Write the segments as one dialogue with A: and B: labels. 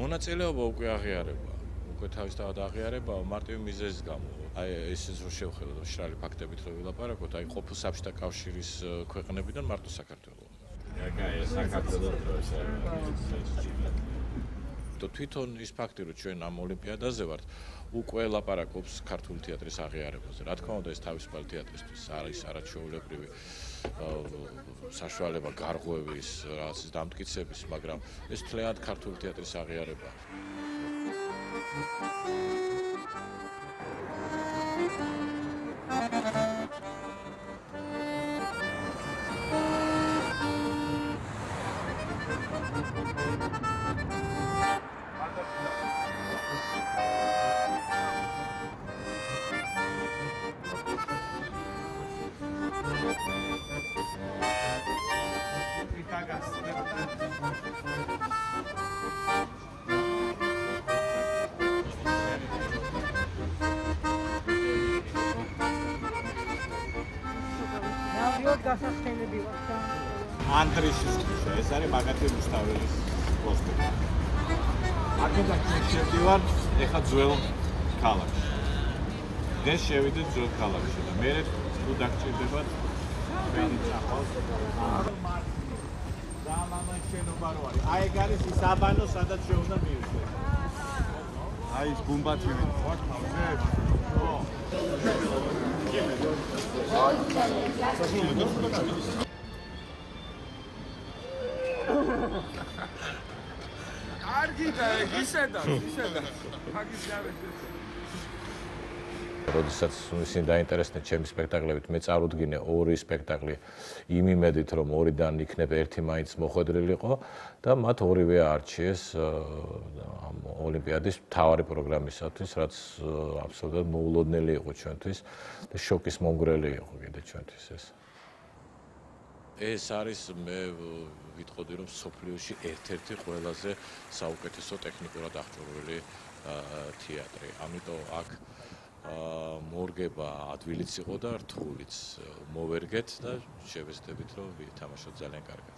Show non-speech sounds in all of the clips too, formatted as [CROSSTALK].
A: მონაწილეობა უკვე აღიარება. უკვე თავისთავად აღიარება მარტივი მიზეზის გამო. აი ესეც რო შევხედოთ შრალი ფაქტებით რო ვილაპარაკოთ, აი ყოფილ საბჭოთა კავშირის ქვეყნებიდან მარტო საქართველოს.
B: აი საქართველოს
A: და თვითონ ის ფაქტი რომ ჩვენ ამ ოლიმპიადაზე ვართ უკვე ლაპარაკობს ქართული თეატრის აღიარებაზე. რა თქმა უნდა ეს თავისუფალი თეატრისთვის არის არაჩვეულებრივი საშუალება გარღვევის, რაღაც დამტკიცების, მაგრამ ეს თლიანად ქართული თეატრის აღიარებაა.
C: გასახსენები ვარ
B: ანდრისის ქუჩა ეს არის მაგათი რუსთაველის პროსპექტი აქედან შევდივარ ეხა ძველ ქალაქში. დღეს შევიდეთ ძველ ქალაქში და მე თუ დაგჭირდებათ ვენი წახვალ ზამამა შენობა რო არის. აი ეგ არის ის აბანო სადაც შეუნდა მივიდე აი ეს გუმბათი ვინ ხო თავზე ო
D: კარგი და ისედა, ისედა. მაგის ჯავე.
A: როდესაც ისინი დაინტერესდნენ ჩემი სპექტაკლებით, მე წარუდგინე ორი სპექტაკლი იმ იმედით, რომ ორიდან იქნება ერთი მაინც მოხვედრილიყო და მათ ორივე არჩიეს ამ ოლიმპიადის მთავარი პროგრამისათვის, რაც აბსოლუტურად მოულოდნელი იყო ჩვენთვის და შოკის მომგვრელი იყო კიდე ჩვენთვის ეს. ეს არის მე ვიტყოდი რომ სოფლიოში ერთ-ერთი ყველაზე საუკეთესო ტექნიკურად აღჭურვილი თეატრი. ამიტომ აქ მორგება ადვილიც იყო და რთულიც მოვერგეთ და შევეცდებით რომ ვითამაშოთ ძალიან კარგად.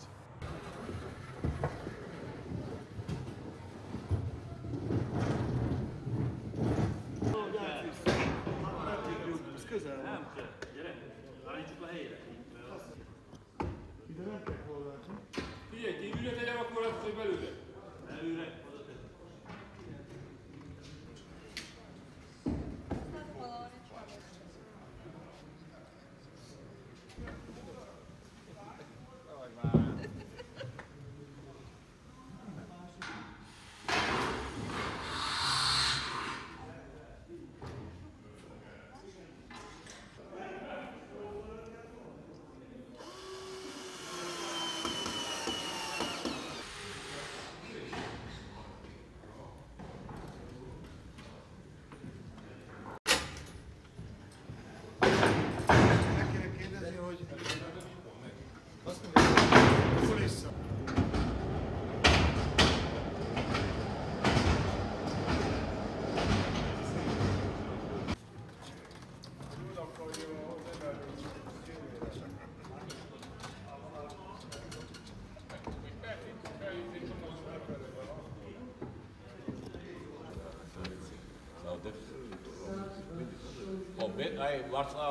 A: მე აი მართლა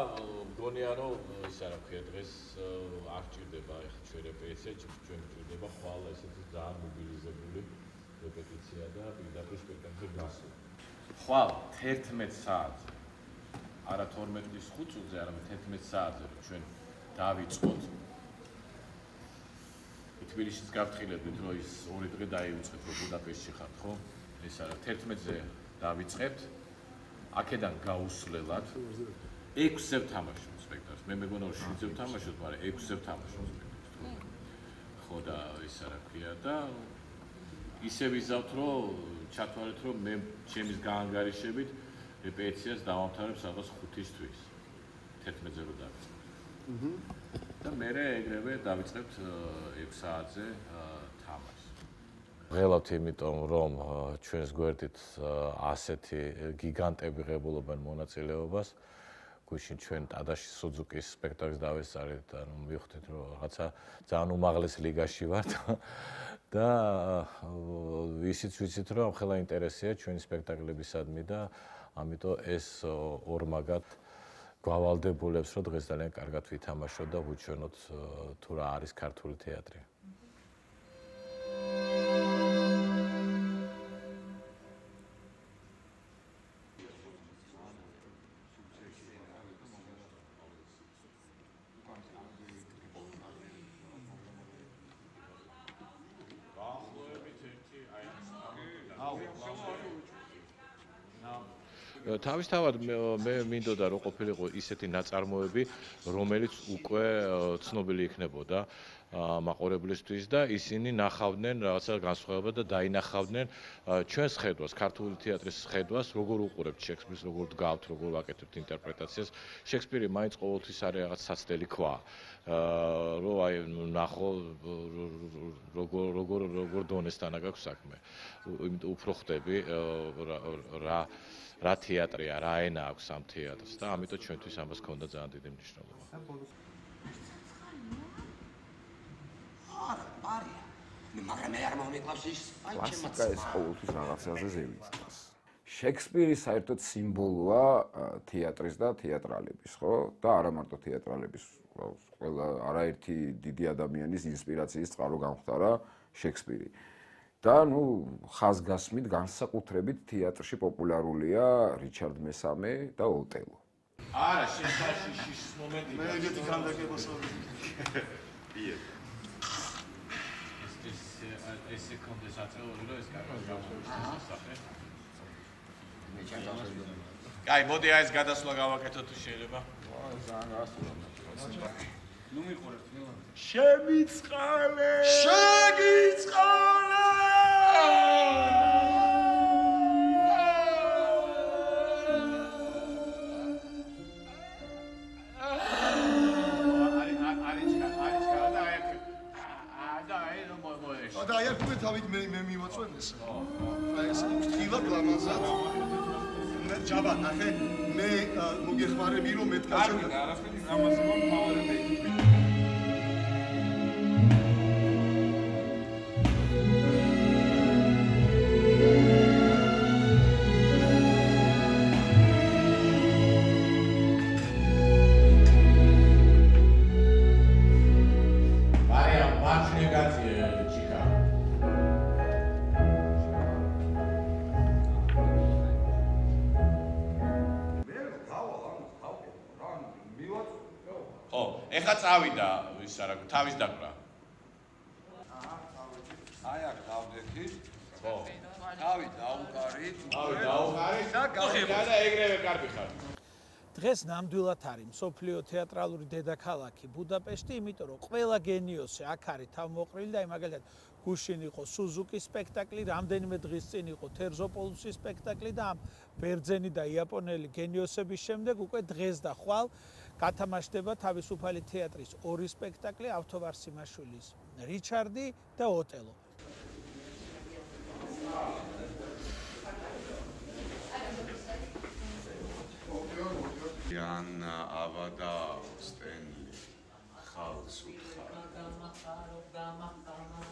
A: მგონია რომ ის არა ქვია დღეს არ ჭირდება აი ჩვენ რეპეტიცია ჩვენ ჭირდება ხვალ ესეთი ძალიან მობილიზებული რეპეტიცია და პირდაპირ სპექტაკლზე გასვლა ხვალ 11 საათი არა 12-ის 5 წუთზე არა 11 საათზე რომ ჩვენ დავიწყოთ. თბილისის გაფრთხილებით რომ ის ორი დღე დაიუწყეთ რომ ბუდაპეშტში ხართ ხო? ეს არა 11-ზე დავიწყებთ აქედან გაუსვლელად 6-ზე ვთამაშობ სპექტაკლს. მე მეგონა რომ 7-ზე ვთამაშობ, მაგრამ 6-ზე ვთამაშობ სპექტაკლს. ხო და ის რა ქვია და ისე ვიზავთ რომ ჩათვალეთ რომ მე ჩემის გაანგარიშებით რეპეტიციას დავამთავრებ სადღაც 5-ისთვის. 11-ზე რო დავიწყებ. და მე ეგრევე დავიწყებთ 6 საათზე ღელავთ იმიტომ რომ ჩვენს გვერდით ასეთი გიგანტები ღებულობენ მონაწილეობას გუშინ ჩვენ ტადაში სუზუკის სპექტაკლს დავესწარეთ და ნუ მივხვდით რომ რაღაცა ძალიან უმაღლეს ლიგაში ვართ [LAUGHS] და ისიც ვიცით რომ ხელა ინტერესია ჩვენი სპექტაკლებისადმი და ამიტომ ეს ორმაგად გავალდებულებს რომ დღეს ძალიან კარგად ვითამაშოთ და ვუჩვენოთ თუ რა არის ქართული თეატრი. თავისთავად მე მინდოდა რომ ყოფილიყო ისეთი ნაწარმოები, რომელიც უკვე ცნობილი იქნებოდა მაყურებლისთვის და ისინი ნახავდნენ რაღაცა განსხვავება და დაინახავდნენ ჩვენს ხედვას, ქართული თეატრის ხედვას, როგორ უყურებთ შექსპირს, როგორ დგავთ, როგორ ვაკეთებთ ინტერპრეტაციას. შექსპირი მაინც ყოველთვის არის რაღაც საცდელი ქვა. აა რო აი ნახო როგორ როგორ როგორ დონესთან აქვს საქმე. იმიტომ უფრო ხდები რა რა თეატრია, რა ენა აქვს ამ თეატრს და ამიტომ ჩვენთვის ამას ქონდა ძალიან დიდი მნიშვნელობა.
E: არა, პარია. მე მაგრამ მე არ მომიკლავს ის.
F: აი ჩემაც. კლასიკა ეს ყოველთვის რაღაცაზე ზევიცავს. შექსპირი საერთოდ სიმბოლოა თეატრის და თეატრალების, ხო? და არა მარტო თეატრალების, ყველა არაერთი დიდი ადამიანის ინსპირაციის წყარო გამختარა შექსპირი. და ნუ ხაზგასმით განსაკუთრებით თეატრში პოპულარულია რიჩარდ მესამე და ოტელო.
G: არა, შეშაში შიშ მომენტი.
H: მე ეგეთი ქანდაკებას ვარ. ბიე.
G: ეს ეს ეს სეკუნდე საწეული რომ ეს კარგად გავხსოვდეს სახე. მე ჩაგავსო. კაი, მოდი აი ეს გადასვლა გავაკეთოთ თუ შეიძლება.
H: აა, ძალიან გასულობ. ნუ მიყურებთ, ნუ.
G: შემიწყალე!
H: შეგიწყალე! თავით მე მე მივაწვენეს. აი ეს ფრთხილად ლამაზად. მე ჯაბა ნახე მე მოგეხმარები რომ მეტკაცო.
I: არა, არაფერი ამაზე მომთავრებელი.
G: ის არა თავის დაკვრა.
I: აი აქ დავდექით ხო. თავი დაუკარით
G: თავი დაუკარით და გავხება და ეგრევე კარგი ხარ.
J: დღეს ნამდვილად არის სოფლიო თეატრალური დედაქალაქი ბუდაპეშტი, იმიტომ რომ ყველა გენიოსი აქ არის თავმოყრილი და აი მაგალითად გუშინ იყო სუზუკის სპექტაკლი, რამდენიმე დღის წინ იყო თერზოპოლუსის სპექტაკლი და ამ ბერძენი და იაპონელი გენიოსების შემდეგ უკვე დღეს და ხვალ გათამაშდება თავისუფალი თეატრის ორი სპექტაკლი ავთოვარ სიმაშვილის რიჩარდი და ოტელო.
I: იან ავადა სტენლი ხალხს უთხარ
E: გამახარო გამახარო.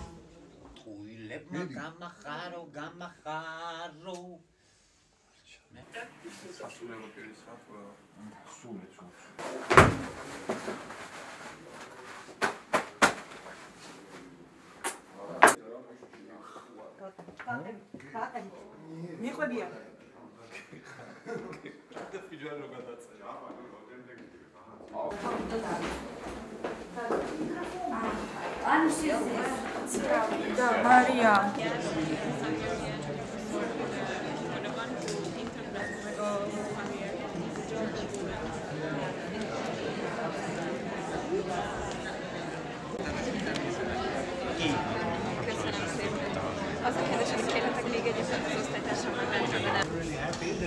E: ტუილებმა გამახარო გამახარო მე
I: სასულელო პირისხარ სული სული
K: მიყვებია
I: და ფიჯარო გადაწერა
K: ანუ სიძე და მარია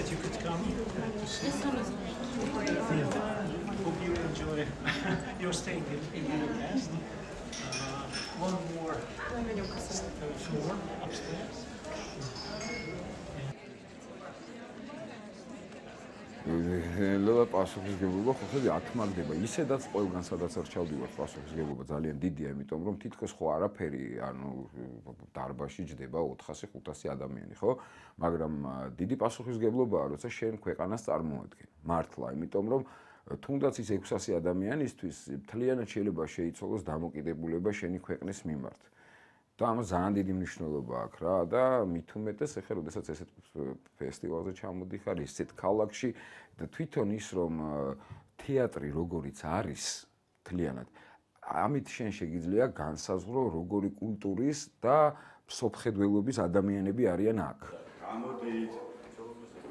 L: that you could come to see. Hope you enjoy [LAUGHS] your stay in Budapest. Uh, one more floor upstairs.
F: ნელა პასუხისგებლობა ხო ხედი აქ მაგდება ისედაც ყველგან სადაც არ ჩავდივარ პასუხისგებლობა ძალიან დიდია იმიტომ რომ თითქოს ხო არაფერი ანუ დარბაში ჯდება 400-500 ადამიანი ხო? მაგრამ დიდი პასუხისგებლობაა როცა შენ ქვეყანას წარმოადგენ მართლა იმიტომ რომ თუნდაც ის 600 ადამიანისთვის მთლიანად შეიძლება შეიცვალოს დამოკიდებულება შენი ქვეყნის მიმართ და ამ ძალიან დიდი მნიშვნელობა აქვს რა და მით უმეტეს ახლა როდესაც ესეთ ფესტივალზე ჩამოდიხარ ისეთ ქალაქში და თვითონ ის რომ თეატრი როგორიც არის თლიანად ამით შენ შეგიძლია განსაზღვრო როგორი კულტურის და სოფხედველობის ადამიანები არიან აქ.
I: გამოდით.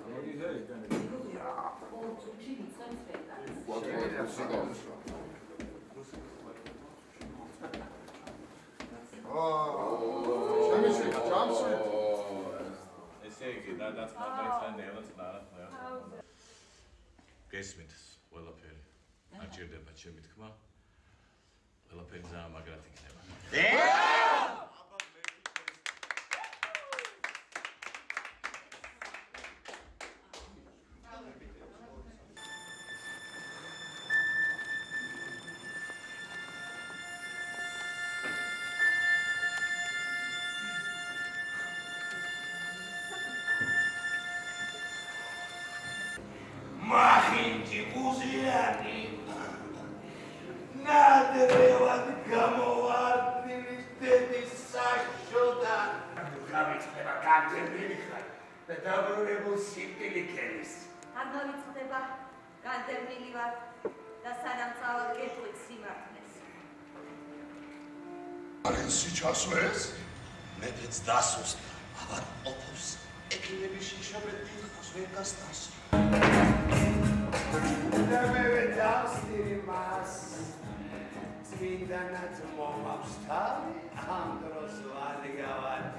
I: გამოდით შემიშე ჯამში
B: ესე იგი და დაწყდა ნელა წნარა გესმით ყველაფერი აჭირდება ჩემი თქმა ყველაფერი ძალიან მაგრად იქნება
M: მახინჯი უზიანი ნადრევად გამოვარდნილის დედის საშოდა გავიწყდება განდემილი ხარ და დაბრუნებულ სიკვდილი ქელის
K: არ გავიწყდება განდემილი ვარ და სანამ წავალ გეტყვით სიმართლეს
I: არენსი ჩასვეს
M: მეფეც დასუსტა აბა ოფოს ეკინების შიშაბეთ დიდხოს ვერ გასტას და მე ვეძავსტირი მას წმინდანაც მომავს თავი ამ დროს ვადგავარ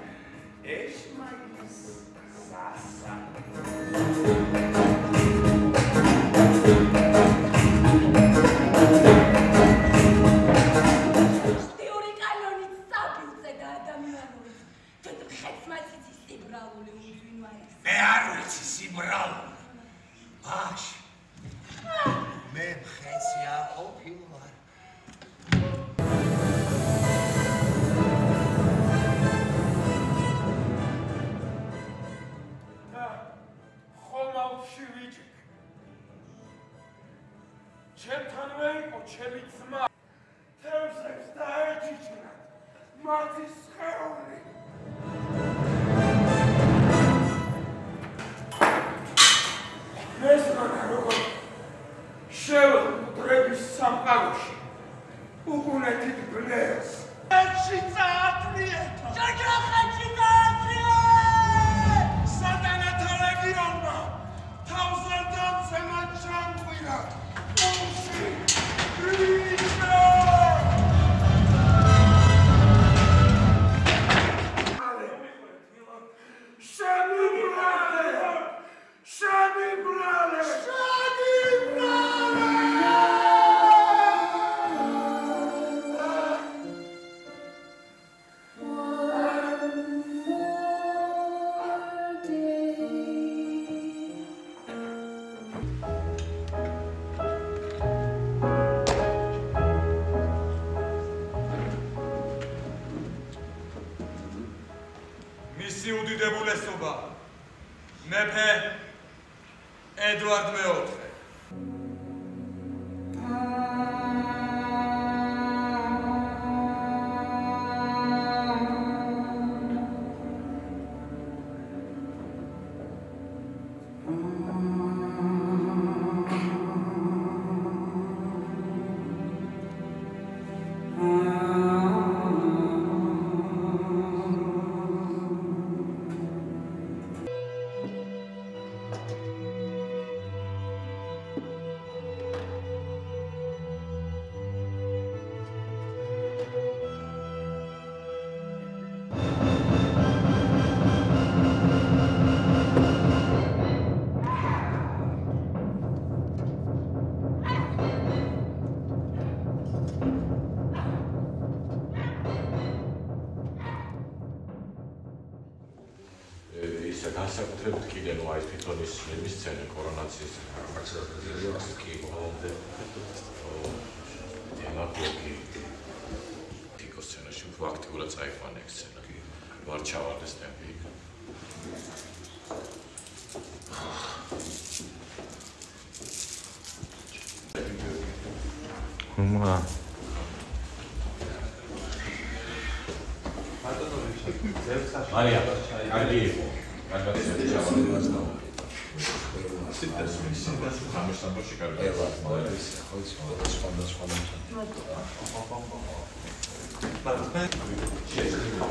A: კიდე ნუ აი თვითონ ის სცენა კორონაციის მაქსიმალურად კი ბოლომდე. დემაგოგი ტიკო სცენაში უფრო აქტიურად წაიყვანა ეს სცენა. ვარ ჩავარდეს ტემპი
N: ხმა
A: მარია, კარგი იყო. სამშობლოში კარგად არის. ხო, სხვა სხვა სხვა. მაგრამ შეიძლება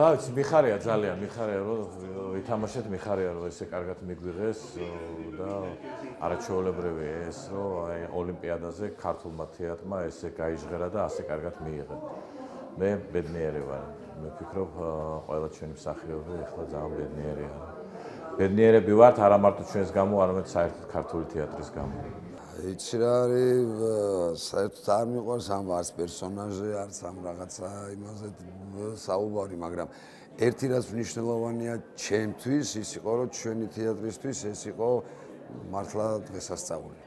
A: აა, მიხარია ძალიან, მიხარია რომ ითამაშეთ, მიხარია რომ ესე კარგად მიგვიღეს და არაჩვეულებრივი ეს რომ აი ოლიმპიადაზე ქართულმა თეატრმა ესე გაიჟღერა და ასე კარგად მიიღე. მე ბედნიერი ვარ. მე ვფიქრობ ყველა ჩვენი მსახიობი ახლა ძალიან ბედნიერია. ბედნიერები ვართ არა მარტო ჩვენს გამო, არამედ საერთოდ ქართული თეატრის გამო.
N: იცი რა არის საერთოდ არ მიყვარს ამ არც პერსონაჟი არც ამ რაღაცა იმაზე საუბარი მაგრამ ერთი რაც მნიშვნელოვანია ჩემთვის ის იყო რომ ჩვენი თეატრისთვის ეს იყო მართლა დღესასწაული.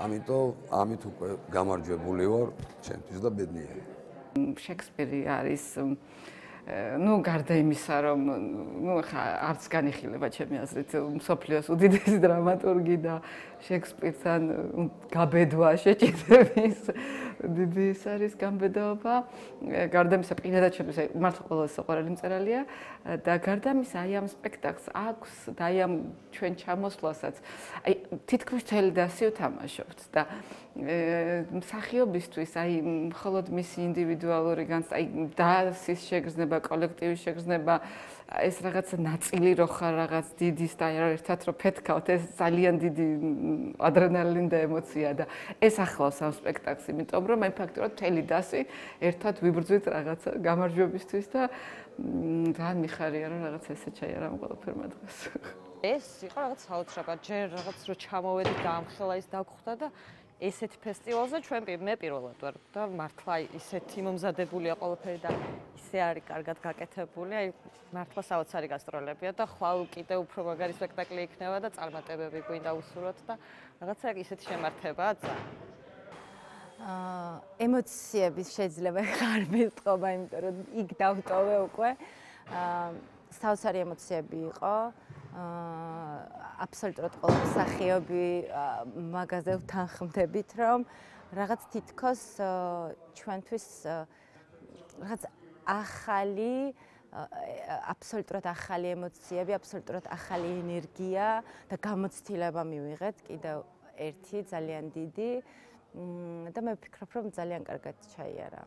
N: ამიტომ ამით უკვე გამარჯვებული ვარ ჩემთვის და ბედნიერი.
O: შექსპირი არის ну გარდა იმისა რომ ну ხა არც განიხილება ჩემი აზრით მსოფლიოს უდიდესი დრამატურგი და შექსპირთან გაბედვა შეჭიდების დიდი ის არის გამბედაობა. გარდა იმისა პირადად ჩემს მართლა ყველაზე საყვარელი მწერალია. და გარდა იმისა აი ამ სპექტაკლს აქვს და აი ამ ჩვენ ჩამოსვლასაც აი თითქმის თელი დასი ვთამაშობთ და მსახიობისთვის აი მხოლოდ მისი ინდივიდუალური განცდა აი დასის შეგრძნება კოლექტივის შეგრძნება ეს რაღაც ნაწილი რო ხარ რაღაც დიდის და ერთად რო ფეთქავთ ეს ძალიან დიდი ადრენალინი და ემოცია და ეს ახლავს ამ სპექტაკლს იმიტომ რომ აი ფაქტურად თელი დასი ერთად ვიბრძვით რაღაც გამარჯვებისთვის და ძალიან მიხარია რომ რაღაც ესე ჩაიარა ამ ყველაფერმა დღეს.
P: ეს იყო რაღაც საოცრება ჯერ რაღაც რო ჩამოვედი და ამხელა ის დაგხვდა და ესეთ ფესტივალზე ჩვენ მე პირველად ვარ და მართლა ისეთი მომზადებულია ყველაფერი და ისე არის კარგად გაკეთებული, აი მართლა საოცარი გასტროლებია და ხვალ კიდე უფრო მაგარი სპექტაკლი იქნება და წარმატებები გვინდა უსურვოთ და რაღაცა ისეთი შემართებაა ძა.
Q: აა ემოციების შეიძლება ხარ მეთყობა, იმიტომ რომ იქ დავტოვე უკვე. აა საოცარი ემოციები იყო. აა აბსოლუტურად ყველა მსახიობი მაგაზე ვთანხმდებით, რომ რაღაც თითქოს ჩვენთვის რაღაც ახალი აბსოლუტურად ახალი ემოციები, აბსოლუტურად ახალი ენერგია და გამოცდილება მივიღეთ კიდევ ერთი ძალიან დიდი და მე ვფიქრობ, რომ ძალიან კარგად ჩაიარა.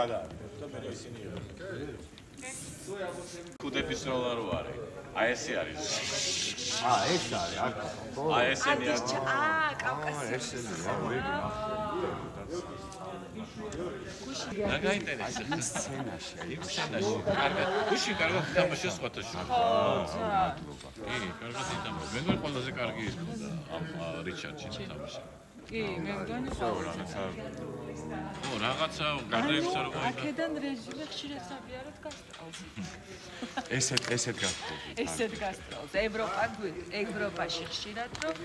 B: გადაარჩა და მე ისინი კუდების როლა რო არის? აი ესე არის.
F: აა ეს არის აქ
B: აი ესენი
C: არის. აა კავკასიაში
F: ესენი
B: რა გაინტერესებს იმ სცენაში იმ სცენაში. კარგად. გუში კარგად თამაშობს სხვათაშორისო აა კი კარგად ითამაშა. მე მგონი ყველაზე კარგი ის ქონდა ამ რიჩარდში თამაში
P: კი მე მგონი
B: რაღაცა ო რაღაცა გარდაიფსა რომ
P: აქედან რეჟიმე ხშირად საბიაროთ გასტროლს [LAUGHS]
R: ესეთ ესეთ გასტროლს
P: ესეთ გასტროლს ევროპა ევროპაში ხშირად რომ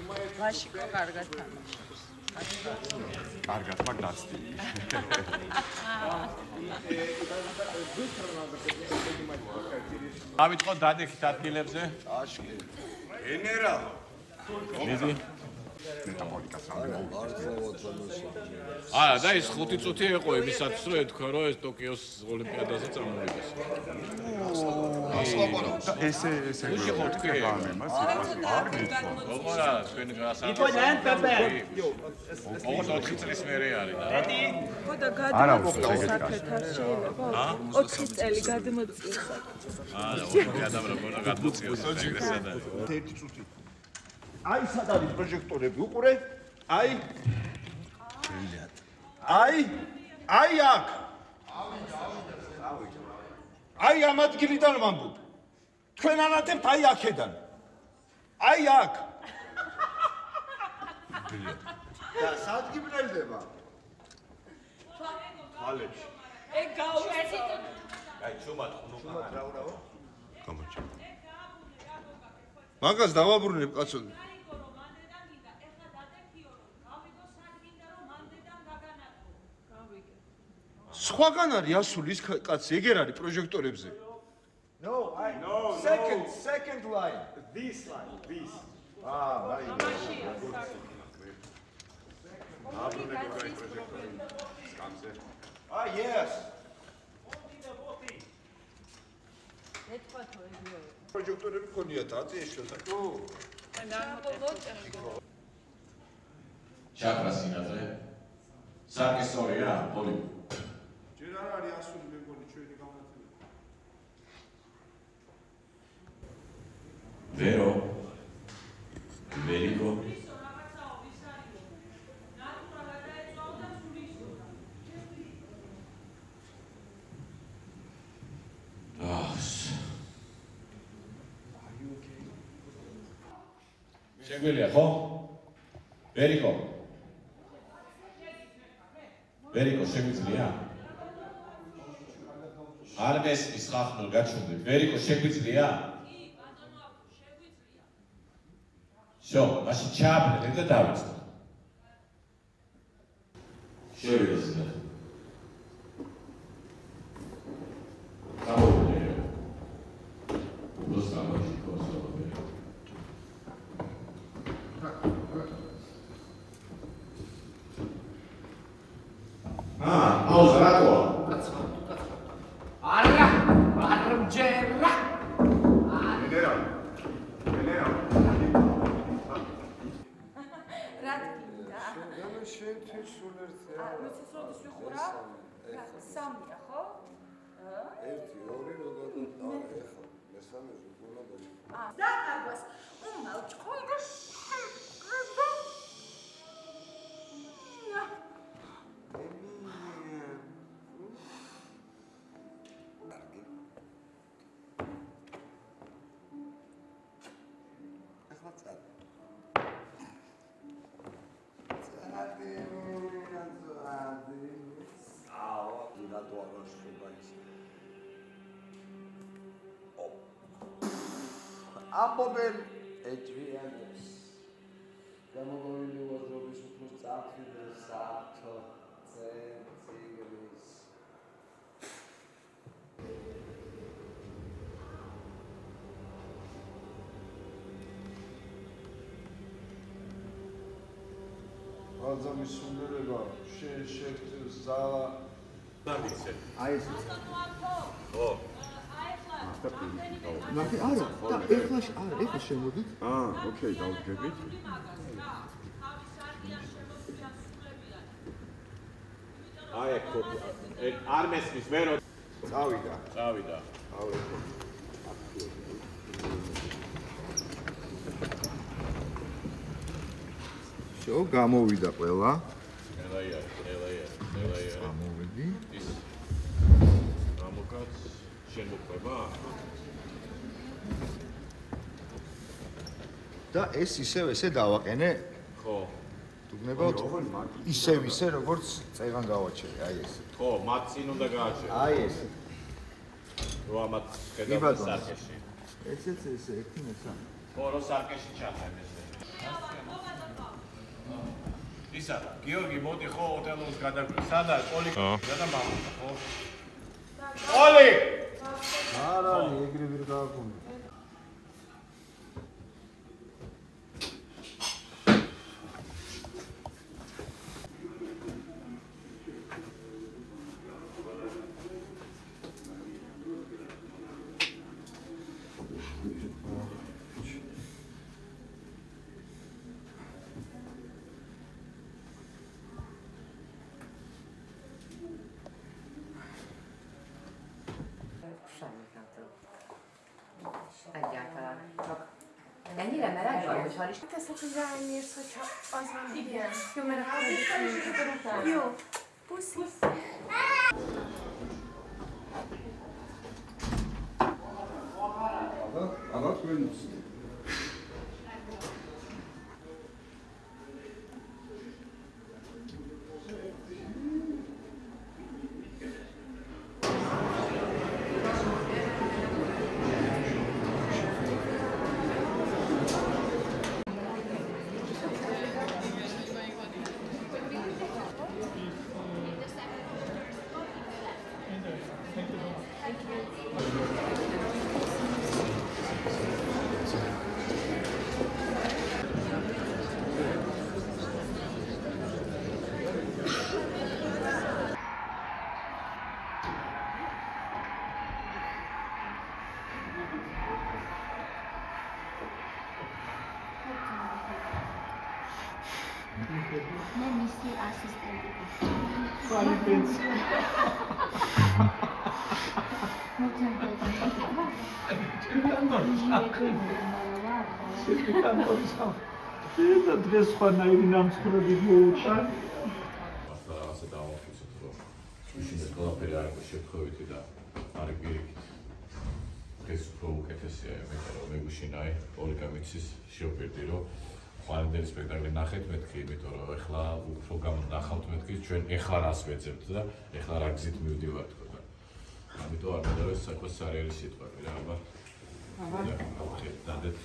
P: ლაშიკო კარგად თამაშობს.
R: კარგად მაგ დაცდი [LAUGHS]
B: ავიწყო დადექით ადგილებზე.
M: აშკი. გენერალო
B: მიდი
R: მეტაბოლიკა სამი
B: არა და ის ხუთი წუთი იყო იმისაც რომ ეთქვა რომ ეს ტოკიოს ოლიმპიადაზე წამოვიდეს
R: ესე ესე
B: უში ხო თქვი
R: ამას არ
B: ოღონდ თქვენ გასა
S: იყო ნან პეპე
B: ოღონდ 4 წლის მერე არის და
S: მეტი
P: ხო და გადმოწესა თეთარში ა 4 წელი გადმოწესა
B: არა ოღონდ გადამრა გადმოწესა ეგრესა და
M: ერთი წუთი აი სად არის პროჟექტორები უყურე აი აი აი აქ. აი ამ ადგილიდან ვამბობ. თქვენ ანათებთ აი აქედან. აი აქ. და სად გიბრალდება ხალებში
K: ეგ გაუერთი
B: აი ჩუმად ხუნუკა
R: გამოჩა
I: მაგას დავაბრუნებ კაცო. სხვაგან არის ასული ის კაცი, ეგერ არის პროჟექტორებზე.
T: No, I
A: No,
T: second
A: no.
T: second line.
A: This line, this.
T: Ah, very good.
A: აბრუნებ კაი პროჟექტორი. სკამზე.
T: Ah, yes.
I: პროჟექტორები ქონიათ აწიეშოთა. ო.
U: ჩაკრა სინაზე. საკისორია, პოლი.
I: ჯერ არ არის ასული მეგონი ჩვენი გამართლება.
U: ვერო. ვერიკო. ას. შეგვიძლია ხო? ვერიკო. ვერიკო შეგვიძლია? არ მესმის ხახნო გაჩვენდეთ. ვერიკო შეგვიძლია? შო, მაშინ ჩააბნეთ და დავიწყოთ. შევიდა სინა. გამოვიდე. უბრალოდ გამოვიდე კონსოლზე. აა, აუზ რატოა?
V: არა, არ მჯერა.
B: გენერალ. გენერალ.
N: რა თქმა
K: რა შენთვის სულ
N: როცა როდის ვიხურა? რა, სამია, ხო?
K: ერთი, ორი, როგორ არა, ეხლა მესამე ზუგულა და
N: აა, დაკარგვას. უმალ ჭკონდა.
I: ბალზამის სულიერება შენ შეგწევს ზალა
A: დავიცე.
I: აი ეს
A: ხო.
B: ნახე, არა, და ეხლა არა, ეხლა შემოდით. აა, ოკეი, დავდგებით.
A: აი ეგ კოპი. ეგ არ მესმის ვერო.
I: წავიდა.
A: წავიდა.
I: შო გამოვიდა ყველა.
A: ელაია, ელაია, ელაია.
I: გამოვიდი.
A: ის გამოკაც შენ მოყვება?
I: და ეს ისევ ესე დავაყენე.
A: ხო.
I: დუგნებავთ ისევ ისე როგორც წეგან გავაჩერე, აი ეს.
A: ხო, მათ წინ უნდა გააჩერე.
I: აი ეს.
A: რო ამათ ხედავ სარკეში.
I: ესეც ესე ერთი მესამე.
A: ხო, რო სარკეში ჩახარ ესე. ისა, გიორგი, მოდი ხო ოტელოს გადაგვი. სადა პოლი და მამა, ხო? პოლი!
I: არა, ეგრე ვერ გააკუნე.
N: ránéz, hogyha az van. Igen.
K: Jó, mert
L: akkor is Jó.
J: ხალი პენსია. და დღეს ხანაირი ნამცხრები მოუტან.
A: ახლა რაღაცა დავაფიცოთ, რომ შუშინეს ყველაფერი არ იყოს შეფხვევითი და არის პირიქით. დღეს უფრო უკეთესია, იმიტომ რომ მეგუშინაი ორი გამიცის შეუპირდი, რომ ხვალინდელი სპექტაკლი ნახეთ მეთქი, იმიტომ რომ ეხლა უფრო გამნახავთ მეთქი, ჩვენ ეხლა რას ვეძებთ და ეხლა რა გზით მივდივართ ხო და ამიტომ არ მინდა რომ საქმე სარიელი სიტყვები რა, აბა. აბა, დადეთ.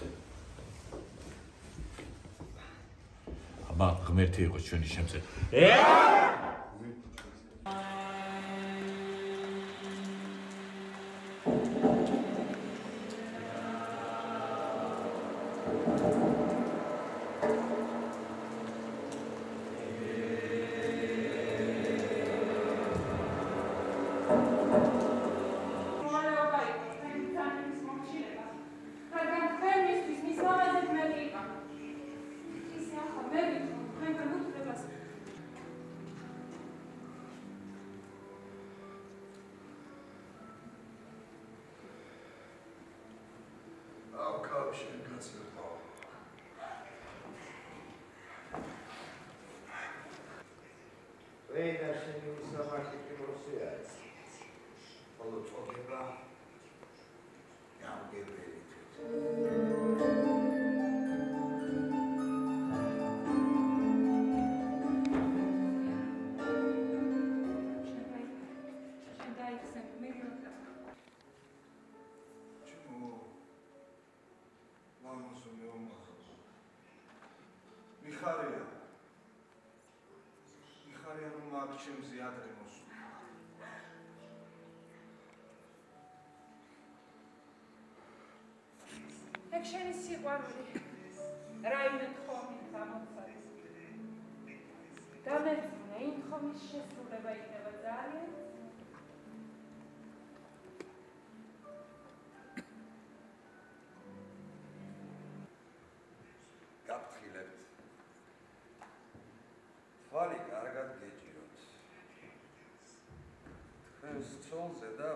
A: აბა, ღმერთი იყოს ჩვენი შემცეთ.
K: მოვალეობა
S: უსამართი პროსია. ხოლო წოდება გამგებელი.
K: შენ ეგ შენი სიყვარული. რაიმე თხოვნით გამოცხადეს. დამერწმუნე, იმ თხოვნის შესრულება იქნება ძალიან
N: გაფრთხილებთ. თვალი კარგად გეჭიროთ. თქვენს ცოლზე და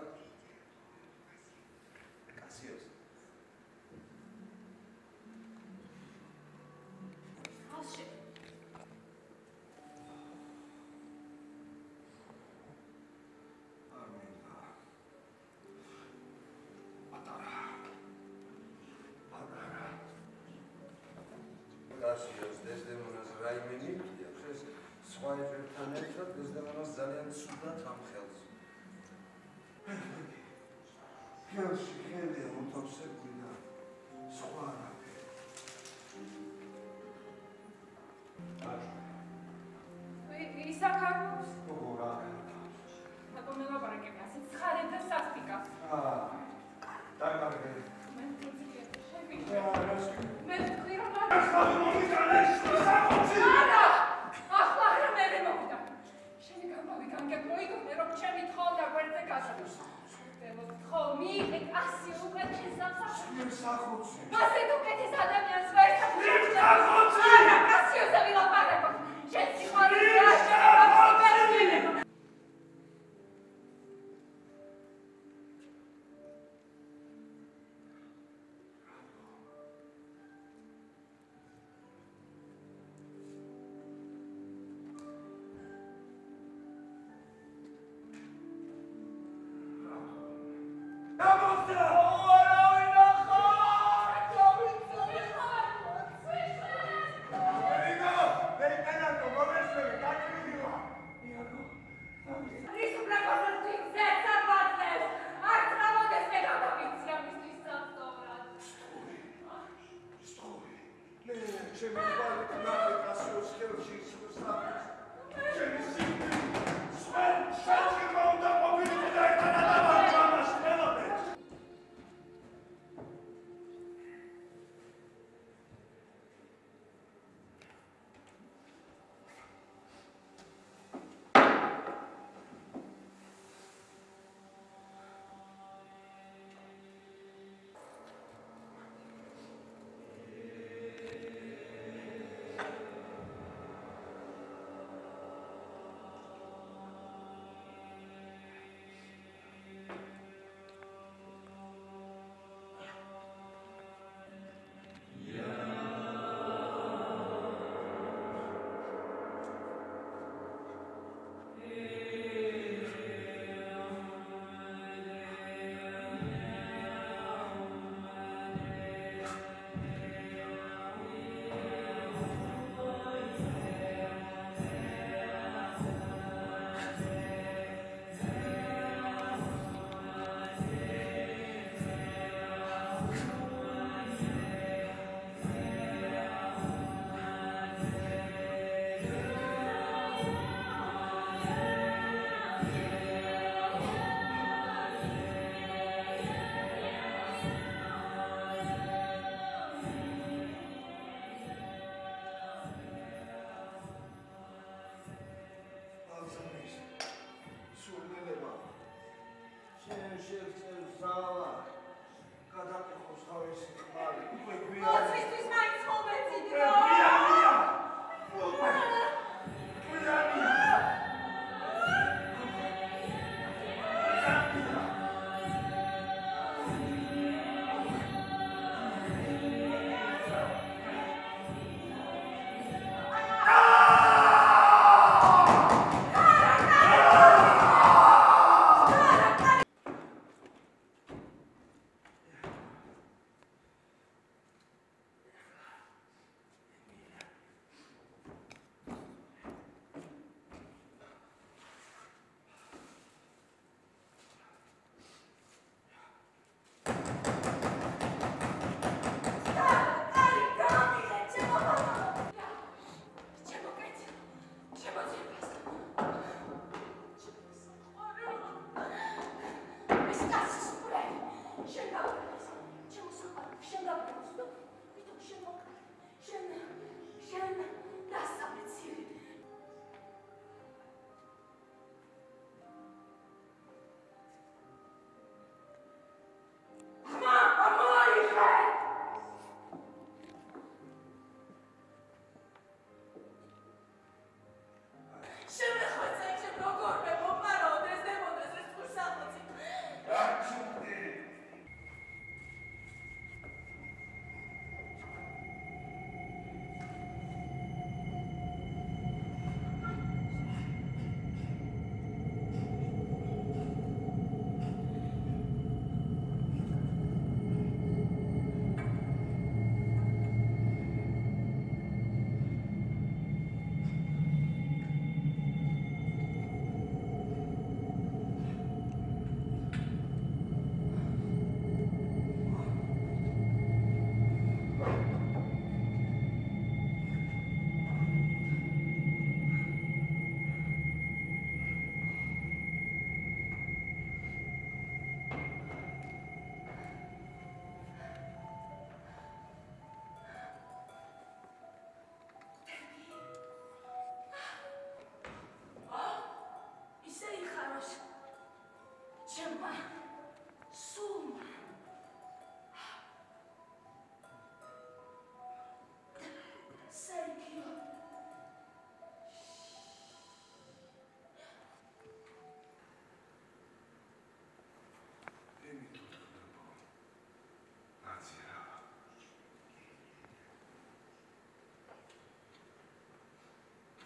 N: კასიოს დესდემონას რაიმე მიგია, ეს სხვა ერთთან ერთად დესდემონას ძალიან ცუდად ამხელს.
I: ფილში ხელია მოთავსებული და სხვა რა.
K: ის აქ არ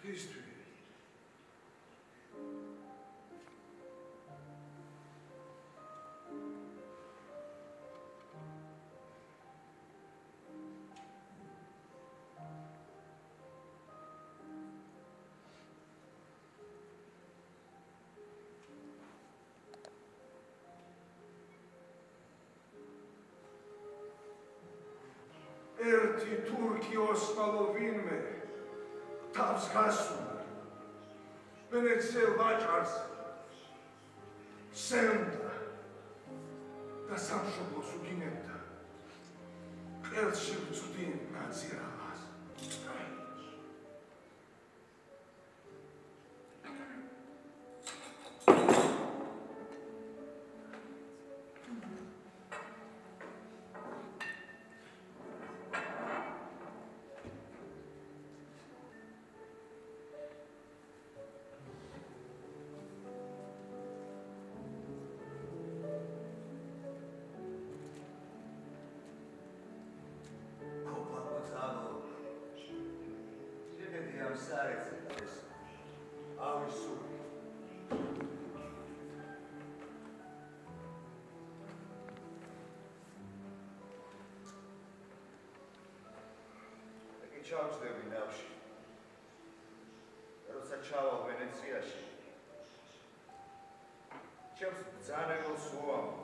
I: history. Erti Turki Osmanovinme, თავს გასულა ვენეციელ ვაჭარს. სენდა და სამშობლოს უგინებდა. ყელში ვწვდინ ნაცირალას ჩავჯდები ნავში. როცა ჩავალ ვენეციაში. ჩემს ბრძანებელს უამ.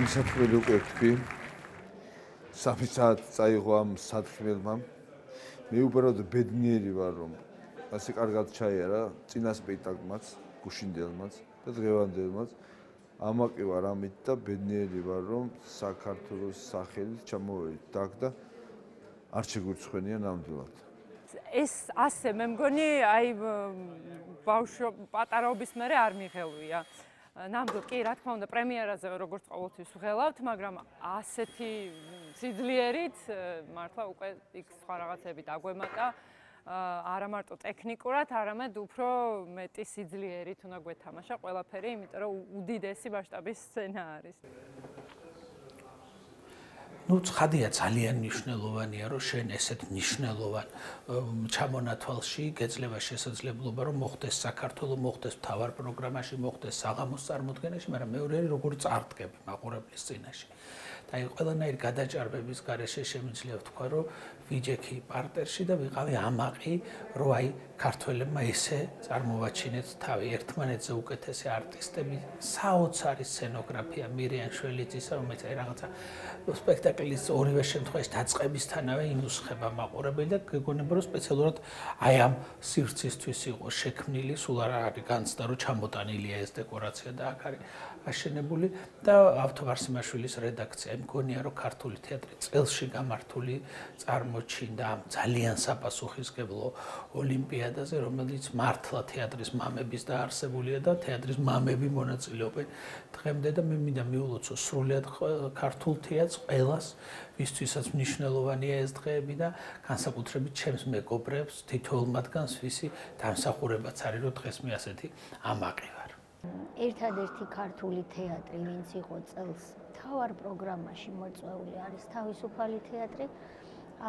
W: ჩემი საფრთხელი უკვე თქვი. სამი საათი წაიღო ამ საფრთხელმა. მე უბრალოდ ბედნიერი ვარ რომ ასე კარგად ჩაიარა წინა სპექტაკლმაც, გუშინდელმაც და დღევანდელმაც. ამაკი ვარ ამით და ბედნიერი ვარ რომ საქართველოს სახელით ჩამოვედი დაგ და არ შეგვირცხენია ნამდვილად.
X: ეს ასე მე მგონი აი ბავშვ პატარაობის მერე არ მიღელვია. ნამდვილ კი რა თქმა უნდა პრემიერაზე როგორც ყოველთვის ვღელავთ, მაგრამ ასეთი სიძლიერით მართლა უკვე იქ სხვა რაღაცები დაგვემატა. არა მარტო ტექნიკურად, არამედ უფრო მეტი სიძლიერით უნდა გვეთამაშა ყველაფერი, იმიტომ რომ უდიდესი მასშტაბის სცენა არის.
J: Ну ცხადია ძალიან მნიშვნელოვანია რომ შენ ესეთ მნიშვნელოვან ჩამონათვალში გეძლება შესაძლებლობა რომ მოხდეს საქართველოს მოხდეს თავარ პროგრამაში მოხდეს საღამოს წარმოდგენაში მაგრამ მეორე როგორ წარდგები მაყურებლის წინაშე. და აი ყველანაირ გადაჭარბების garaშე შემიძლია ვთქვა რომ ვიჯექი პარტერში და ვიყავი ამაყი, რომ აი ქართველებმა ესე წარმოვაჩინეთ თავი. ერთმანეთზე უკეთესი არტისტები, საოცარი სცენოგრაფია მირიან შველიძის, რომელიც აი რაღაცა სპექტაკლის ორივე შემთხვევაში დაწყებისთანავე იმუსხება მაყურებელი და გეგონება რომ სპეციალურად აი ამ სივრცისთვის იყო შექმნილი, სულ არ არის განცდა რომ ჩამოტანილია ეს დეკორაცია და აქ არის აშენებული და ავთოვარსიმაშვილის რედაქცია. მგონია რომ ქართული თეატრი წელში გამართული წარმოჩინდა ამ ძალიან საპასუხისგებლო ოლიმპიადაზე რომელიც მართლა თეატრის მამების დაარსებულია და თეატრის მამები მონაწილეობენ დღემდე და მე მინდა მიულოცო სრულად ქართულ თეატრს ყველას ვისთვისაც მნიშვნელოვანია ეს დღეები და განსაკუთრებით ჩემს მეგობრებს თითოეულ მათგანს ვისი დამსახურებაც არის რომ დღეს მე ასეთი ამაყი
Y: ერთადერთი ქართული თეატრი, ვინც იყო წელს თავარ პროგრამაში მოწვეული არის თავისუფალი თეატრი.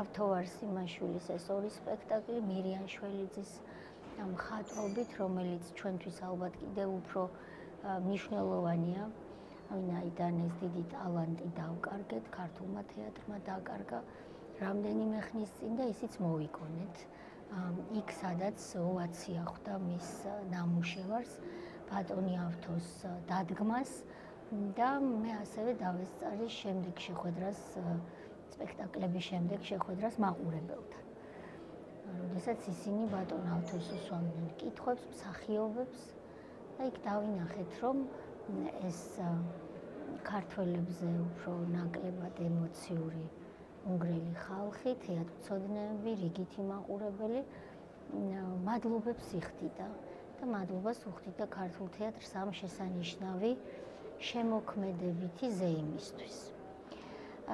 Y: ავთოვარ სიმაშვილის ეს ორი სპექტაკლი მირიან შველიძის მხატვრობით, რომელიც ჩვენთვის ალბათ კიდევ უფრო მნიშვნელოვანია. ვინაიდან ეს დიდი ტალანტი დავკარგეთ, ქართულმა თეატრმა დაკარგა რამდენიმე ხნის წინ და ისიც მოვიკონეთ. იქ სადაც ოვაცია ხვდა მის ნამუშევარს. ბატონი ავთოს დადგმას და მე ასევე დავესწარი შემდეგ შეხვედრას სპექტაკლების შემდეგ შეხვედრას მაყურებელთან. როდესაც ისინი ბატონ ავთოს უსვამდნენ კითხვებს, მსახიობებს და იქ დავინახეთ, რომ ეს ქართველებზე უფრო ნაკლებად ემოციური უნგრელი ხალხი, თეატრცოდნეები, რიგითი მაყურებელი მადლობებს იხდიდა. და მადლობას უხდით და ქართულ თეატრს ამ შესანიშნავი შემოქმედებითი ზეიმისთვის.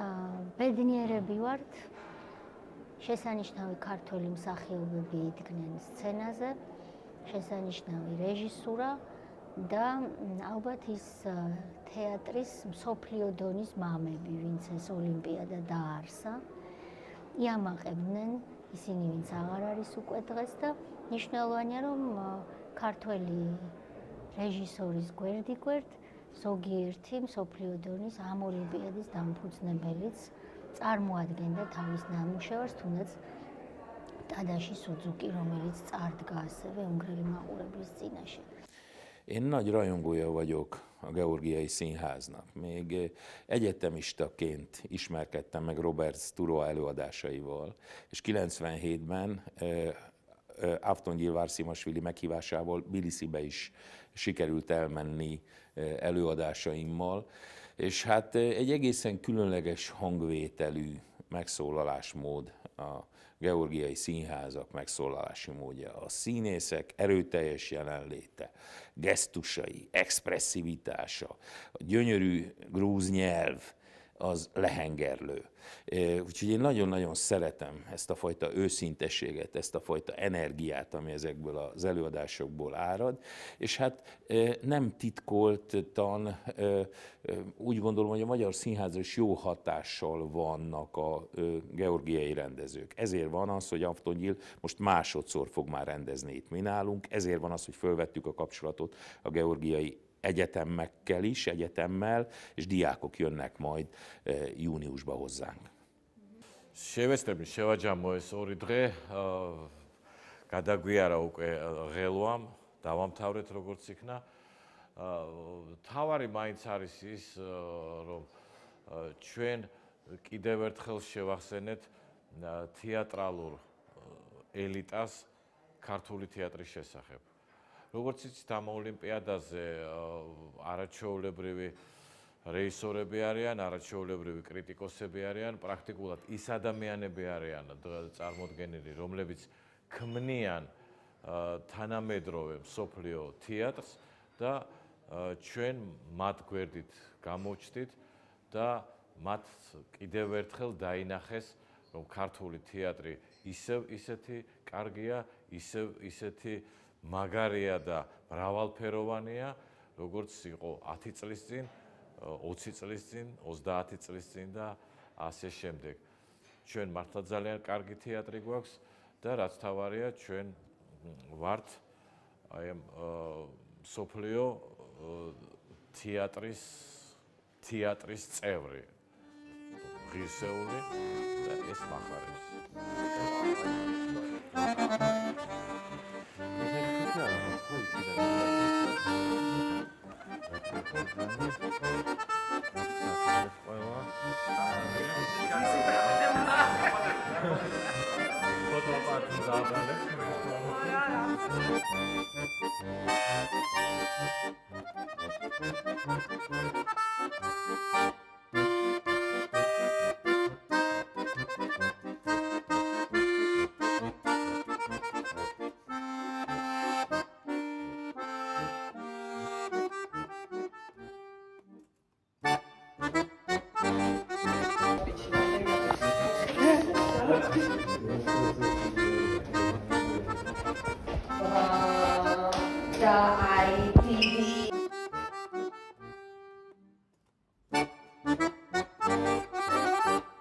Y: აა ბედნიერები ვართ შესანიშნავი ქართული მსახიობები იდგნენ სცენაზე, შესანიშნავი რეჟისურა და ალბათ ის თეატრის მსოფლიო დონის მამები, ვინც ეს ოლიმპიადა დაარსა, იამაყებდნენ ისინი, ვინც აღარ არის უკვე დღეს და ნიშნავენია რომ ქართველი რეჟისორის გვერდი გვერდ ზოგიერთი მსოფლიო დონის ამ ოლიმპიადის დამფუძნებელიც წარმოადგენდა თავის ნამუშევარს თუნდაც ტადაში სუძუკი რომელიც წარდგა ასევე უნგრელი მაყურებლის წინაშე.
Z: Én nagy rajongója vagyok a Georgiai Színháznak. Még egyetemistaként ismerkedtem meg Robert Sturo előadásaival, és 97-ben Afton Gyilvár Szimasvili meghívásával Bilisibe is sikerült elmenni előadásaimmal, és hát egy egészen különleges hangvételű megszólalásmód a georgiai színházak megszólalási módja, a színészek erőteljes jelenléte, gesztusai, expresszivitása, a gyönyörű grúz nyelv, az lehengerlő. Úgyhogy én nagyon-nagyon szeretem ezt a fajta őszintességet, ezt a fajta energiát, ami ezekből az előadásokból árad, és hát nem titkoltan, úgy gondolom, hogy a magyar színházra is jó hatással vannak a georgiai rendezők. Ezért van az, hogy Aftonyil most másodszor fog már rendezni itt mi nálunk, ezért van az, hogy fölvettük a kapcsolatot a georgiai egyetemekkel is, egyetemmel, és diákok jönnek majd júniusba hozzánk.
A: შევესწრები შევაჯამო ეს ორი დღე გადაგვიარა უკვე ღელვამ დავამთავრეთ როგორც იქნა თავარი მაინც არის ის რომ ჩვენ კიდევ ერთხელ შევახსენეთ თეატრალურ ელიტას ქართული თეატრის შესახებ. როგორც იცით, ამ ოლიმპიადაზე არაჩვეულებრივი რეჟისორები არიან, არაჩვეულებრივი კრიტიკოსები არიან, პრაქტიკულად ის ადამიანები არიან წარმოდგენილი, რომლებიც ქმნიან თანამედროვე სოფლიო თეატრს და ჩვენ მათ გვერდით გამოჩდით და მათ კიდევ ერთხელ დაინახეს რომ ქართული თეატრი ისევ ისეთი კარგია, ისევ ისეთი მაგარია და მრავალფეროვანია, როგორც იყო 10 წლის წინ, 20 წლის წინ, 30 წლის წინ და ასე შემდეგ. ჩვენ მართლა ძალიან კარგი თეატრი გვაქვს და რაც თავარია, ჩვენ ვართ აი ამ სოფლიო თეატრის თეატრის წევრი. ღირსეული და ეს מחარებს. ფოტოაპარატი დააბალე. არა, არა.